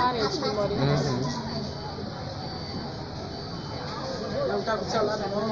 parente que mora em casa. Uhum. Não tá com o celular na mão.